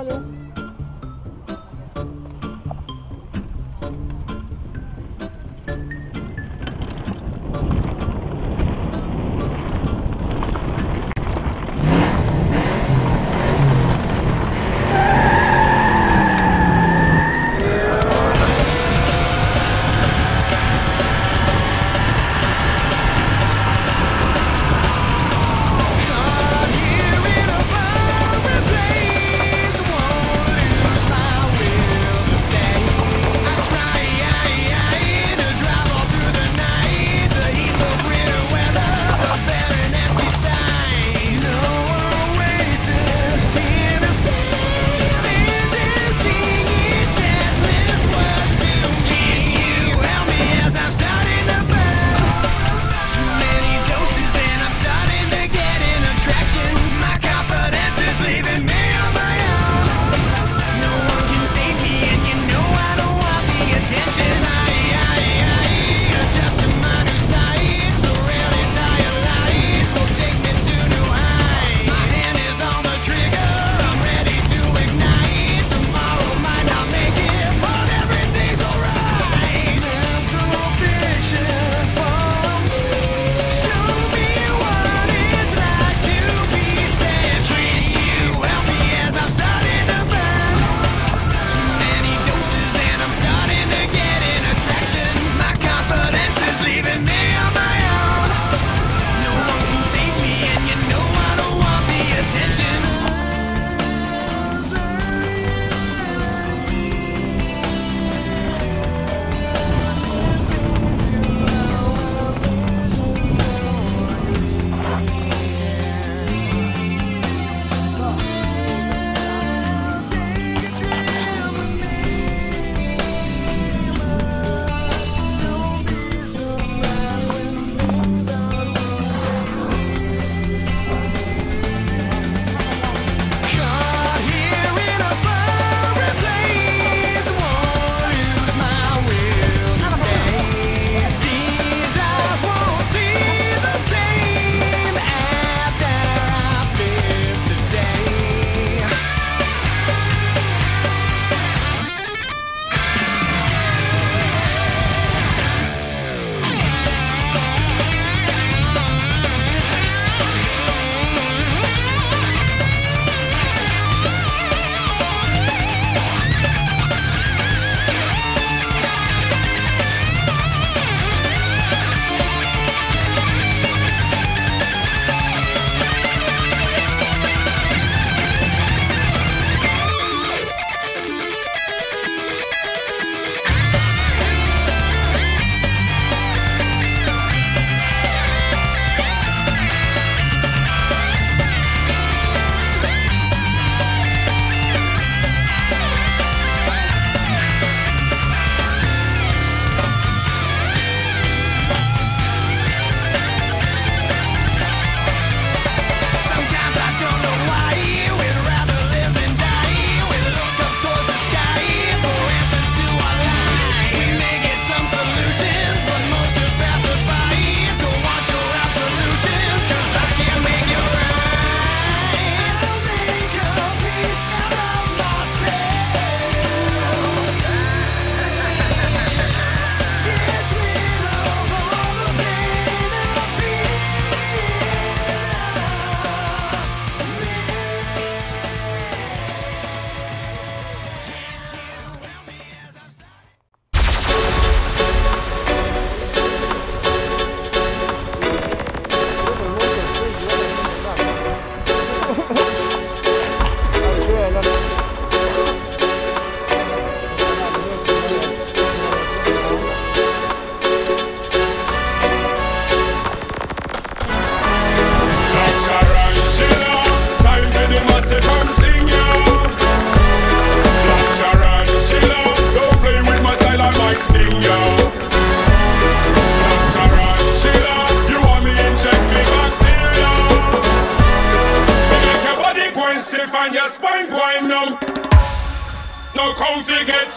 Hallo.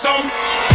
some.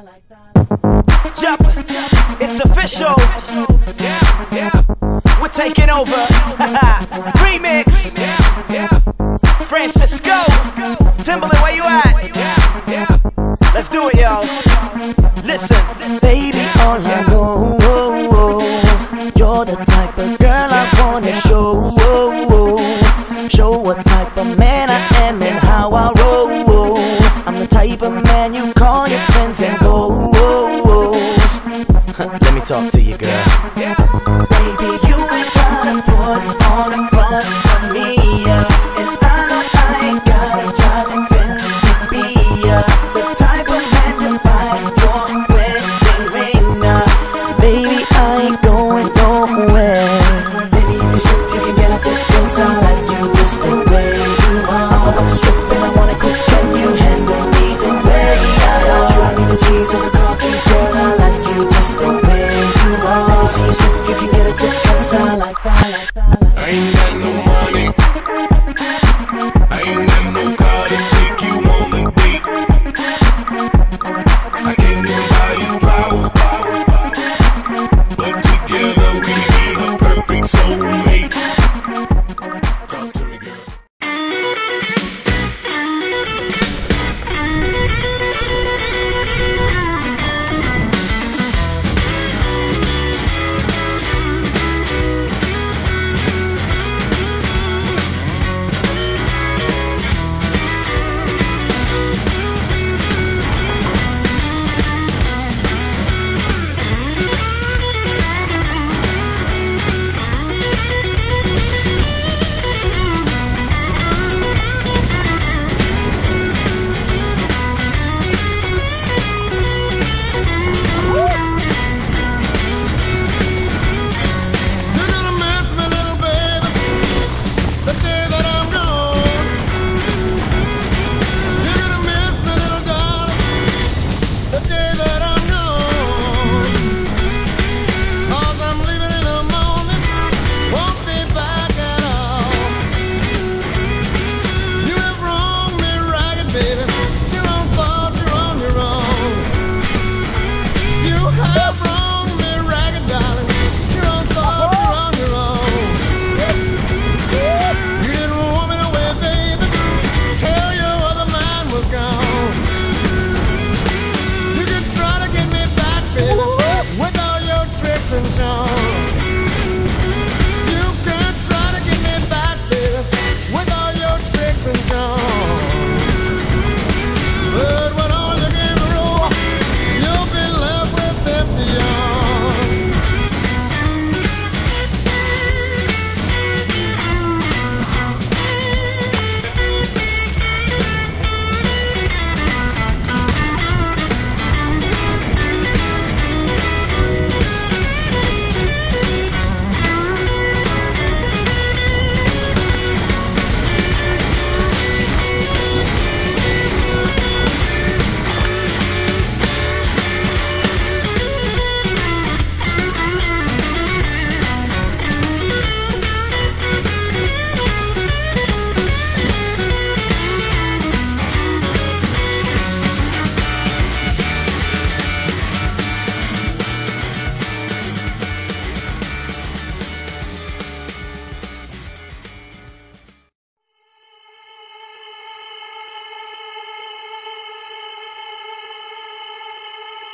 Yup, it's official. Yeah, yeah. We're taking over. Remix. Francisco. Timbaland, where you at? Let's do it, y'all. Listen, baby, all I know,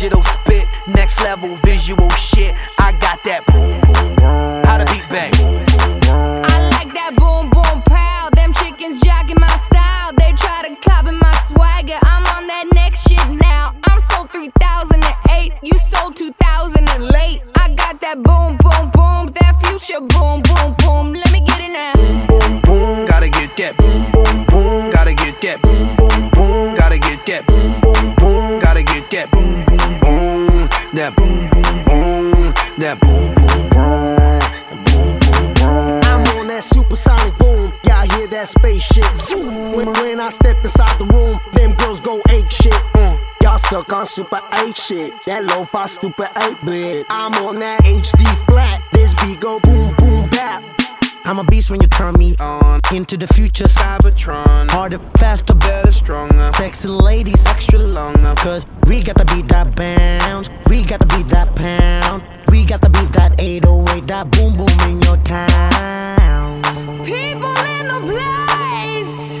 digital spit, next level visual shit. I got that boom boom boom. How to beat bang. I like that boom boom pow. Them chickens jacking my style. They try to copy my swagger. I'm on that next shit now. I'm sold 3008. You sold 2000 and late. I got that boom boom boom. That future boom boom boom. Let me get it now. Boom boom boom. Gotta get that boom boom boom. Gotta get that boom boom boom. Gotta get that boom boom boom. Gotta get that boom that boom boom boom, boom boom boom. I'm on that supersonic boom. Y'all hear that spaceship? Zoom. When, when I step inside the room, them girls go ape shit. Mm. Y'all stuck on super 8 shit. That low fi stupid 8 bit. I'm on that HD flat. This beat go boom boom bap. I'm a beast when you turn me On into the future. Cybertron, Harder, faster, better, stronger, sexy ladies. extra longer. Cause we got to beat that bounce. We got to beat that pound. We got to beat that 808, that boom boom in your town. People in the place.